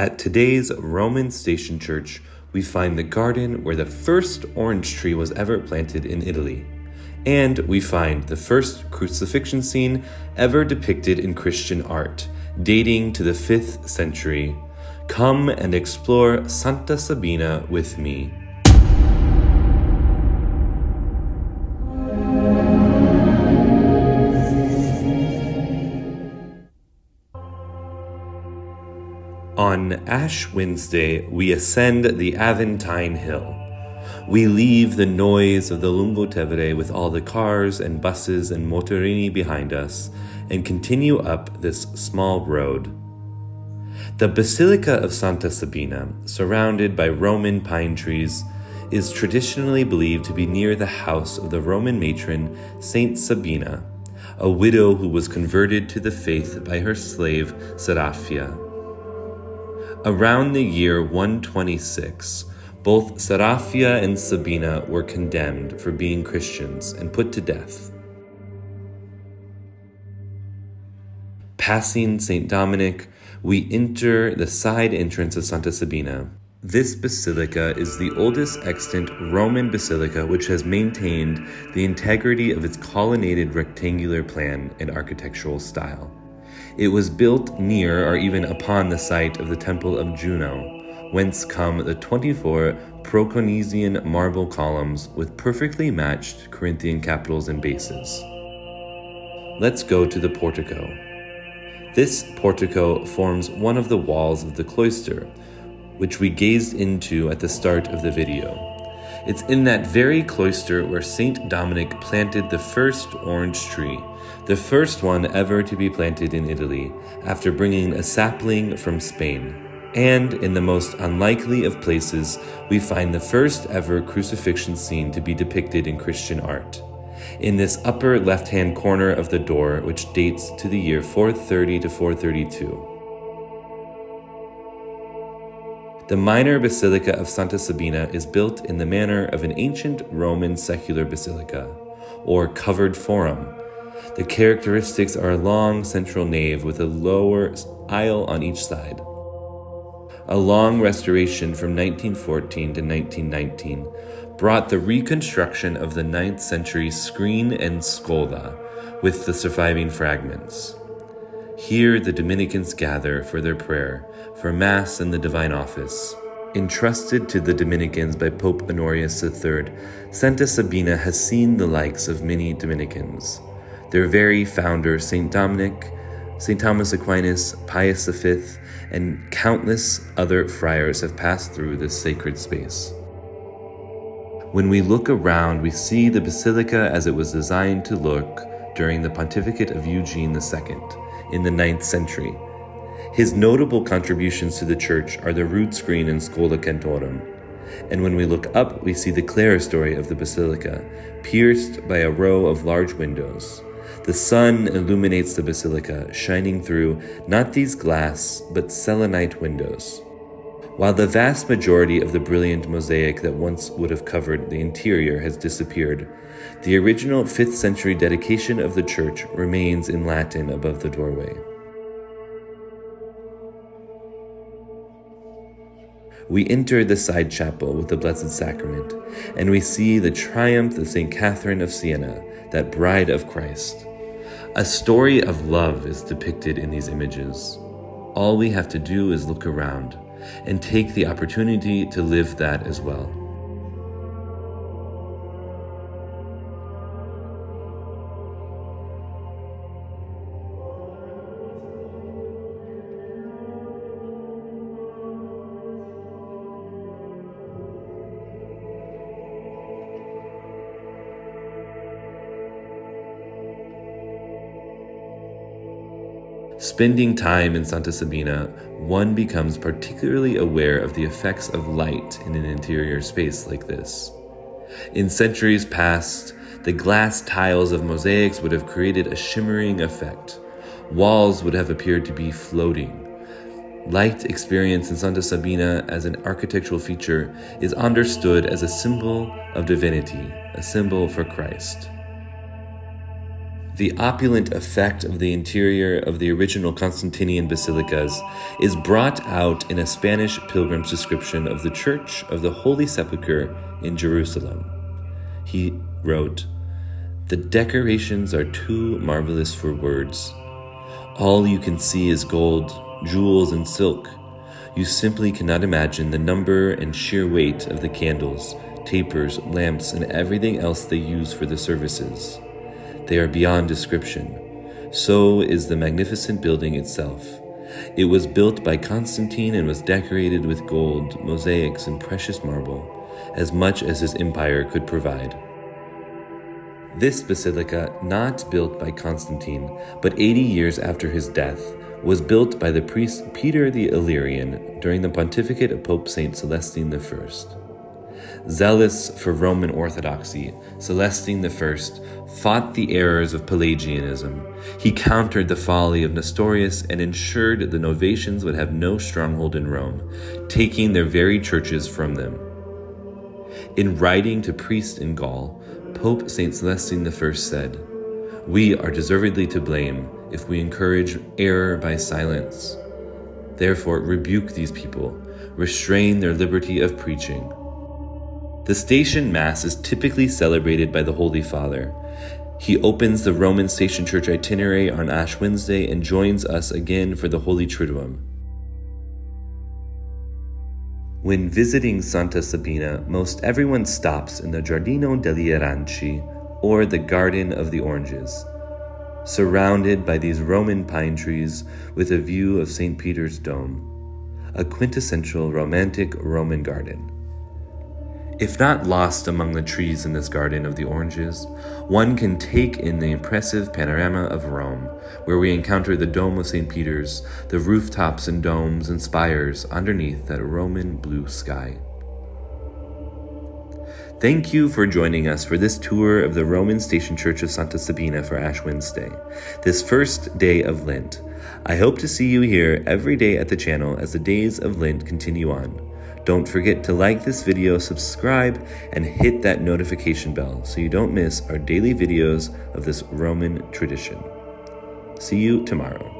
At today's Roman Station Church, we find the garden where the first orange tree was ever planted in Italy. And we find the first crucifixion scene ever depicted in Christian art, dating to the 5th century. Come and explore Santa Sabina with me. On Ash Wednesday, we ascend the Aventine Hill. We leave the noise of the Lungo Tevere with all the cars and buses and motorini behind us and continue up this small road. The Basilica of Santa Sabina, surrounded by Roman pine trees, is traditionally believed to be near the house of the Roman matron Saint Sabina, a widow who was converted to the faith by her slave Seraphia. Around the year 126, both Seraphia and Sabina were condemned for being Christians and put to death. Passing St. Dominic, we enter the side entrance of Santa Sabina. This basilica is the oldest extant Roman basilica which has maintained the integrity of its colonnaded rectangular plan and architectural style. It was built near or even upon the site of the temple of Juno, whence come the 24 Proconnesian marble columns with perfectly matched Corinthian capitals and bases. Let's go to the portico. This portico forms one of the walls of the cloister, which we gazed into at the start of the video. It's in that very cloister where St. Dominic planted the first orange tree, the first one ever to be planted in Italy, after bringing a sapling from Spain. And in the most unlikely of places, we find the first ever crucifixion scene to be depicted in Christian art. In this upper left hand corner of the door, which dates to the year 430 to 432. The minor basilica of Santa Sabina is built in the manner of an ancient Roman secular basilica, or covered forum. The characteristics are a long central nave with a lower aisle on each side. A long restoration from 1914 to 1919 brought the reconstruction of the 9th century screen and schola with the surviving fragments. Here the Dominicans gather for their prayer, for Mass and the Divine Office. Entrusted to the Dominicans by Pope Honorius III, Santa Sabina has seen the likes of many Dominicans. Their very founder, St. Dominic, St. Thomas Aquinas, Pius V, and countless other friars have passed through this sacred space. When we look around, we see the basilica as it was designed to look during the pontificate of Eugene II in the 9th century. His notable contributions to the church are the rood screen and Schola Cantorum. And when we look up, we see the clerestory of the basilica, pierced by a row of large windows. The sun illuminates the basilica, shining through not these glass, but selenite windows. While the vast majority of the brilliant mosaic that once would have covered the interior has disappeared, the original 5th century dedication of the church remains in Latin above the doorway. We enter the side chapel with the Blessed Sacrament, and we see the triumph of St. Catherine of Siena, that bride of Christ. A story of love is depicted in these images. All we have to do is look around and take the opportunity to live that as well. Spending time in Santa Sabina, one becomes particularly aware of the effects of light in an interior space like this. In centuries past, the glass tiles of mosaics would have created a shimmering effect. Walls would have appeared to be floating. Light experience in Santa Sabina as an architectural feature is understood as a symbol of divinity, a symbol for Christ. The opulent effect of the interior of the original Constantinian basilicas is brought out in a Spanish pilgrim's description of the Church of the Holy Sepulchre in Jerusalem. He wrote, The decorations are too marvelous for words. All you can see is gold, jewels, and silk. You simply cannot imagine the number and sheer weight of the candles, tapers, lamps, and everything else they use for the services. They are beyond description. So is the magnificent building itself. It was built by Constantine and was decorated with gold, mosaics, and precious marble, as much as his empire could provide. This basilica, not built by Constantine, but 80 years after his death, was built by the priest Peter the Illyrian during the pontificate of Pope St. Celestine I. Zealous for Roman orthodoxy, Celestine I fought the errors of Pelagianism. He countered the folly of Nestorius and ensured the Novatians would have no stronghold in Rome, taking their very churches from them. In writing to priests in Gaul, Pope St. Celestine I said, We are deservedly to blame if we encourage error by silence. Therefore, rebuke these people, restrain their liberty of preaching. The station Mass is typically celebrated by the Holy Father. He opens the Roman Station Church itinerary on Ash Wednesday and joins us again for the Holy Triduum. When visiting Santa Sabina, most everyone stops in the Giardino degli Aranci, or the Garden of the Oranges. Surrounded by these Roman pine trees with a view of St. Peter's Dome, a quintessential romantic Roman garden. If not lost among the trees in this garden of the oranges, one can take in the impressive panorama of Rome, where we encounter the Dome of St. Peter's, the rooftops and domes and spires underneath that Roman blue sky. Thank you for joining us for this tour of the Roman Station Church of Santa Sabina for Ash Wednesday, this first day of Lent. I hope to see you here every day at the channel as the days of Lent continue on. Don't forget to like this video, subscribe, and hit that notification bell so you don't miss our daily videos of this Roman tradition. See you tomorrow.